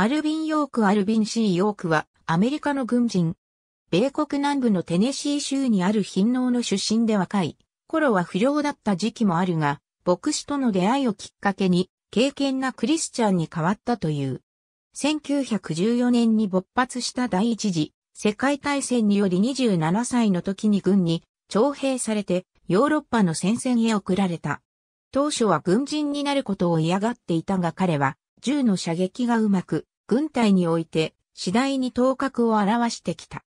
アルビン・ヨーク・アルビン・シー・ヨークはアメリカの軍人。米国南部のテネシー州にある貧農の出身で若い頃は不良だった時期もあるが、牧師との出会いをきっかけに、敬虔なクリスチャンに変わったという。1914年に勃発した第一次世界大戦により27歳の時に軍に徴兵されてヨーロッパの戦線へ送られた。当初は軍人になることを嫌がっていたが彼は銃の射撃がうまく軍隊において次第に頭角を現してきた。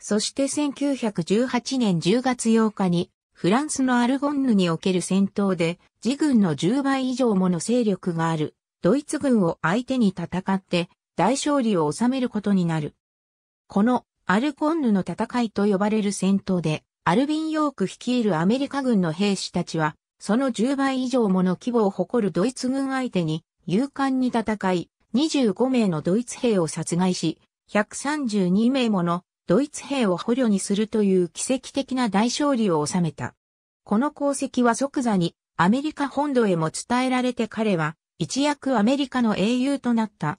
そして1918年10月8日にフランスのアルゴンヌにおける戦闘で自軍の10倍以上もの勢力があるドイツ軍を相手に戦って大勝利を収めることになる。このアルゴンヌの戦いと呼ばれる戦闘でアルビン・ヨーク率いるアメリカ軍の兵士たちはその10倍以上もの規模を誇るドイツ軍相手に勇敢に戦い25名のドイツ兵を殺害し132名ものドイツ兵を捕虜にするという奇跡的な大勝利を収めた。この功績は即座にアメリカ本土へも伝えられて彼は一躍アメリカの英雄となった。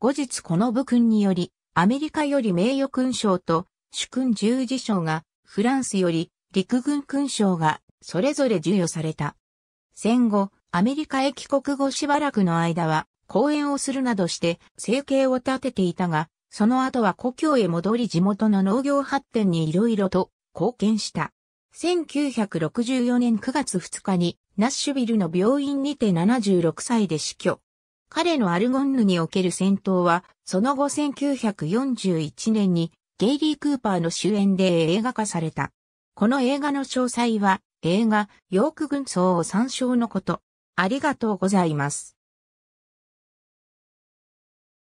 後日この部訓によりアメリカより名誉勲章と主勲十字章がフランスより陸軍勲章がそれぞれ授与された。戦後、アメリカへ帰国後しばらくの間は講演をするなどして生計を立てていたが、その後は故郷へ戻り地元の農業発展に色々と貢献した。1964年9月2日にナッシュビルの病院にて76歳で死去。彼のアルゴンヌにおける戦闘は、その後1941年にゲイリー・クーパーの主演で映画化された。この映画の詳細は映画ヨーク軍曹を参照のこと。ありがとうございます。